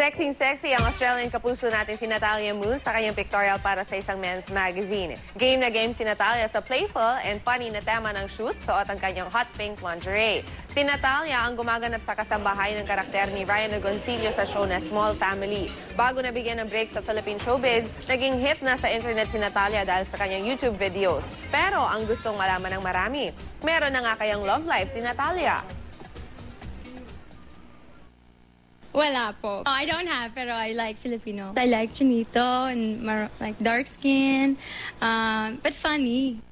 Sexy-sexy ang Australian kapuso natin si Natalia Moon sa kanyang pictorial para sa isang men's magazine. Game na game si Natalia sa playful and funny na tema ng shoot, suot ang kanyang hot pink lingerie. Si Natalia ang gumaganap sa kasambahay ng karakter ni Ryan Agoncillo sa show na Small Family. Bago nabigyan ng break sa Philippine showbiz, naging hit na sa internet si Natalia dahil sa kanyang YouTube videos. Pero ang gustong malaman ng marami, meron na nga kayang love life si Natalia. Wala po. Oh, I don't have, pero I like Filipino. I like chinito and mar- like dark skin, um, but funny.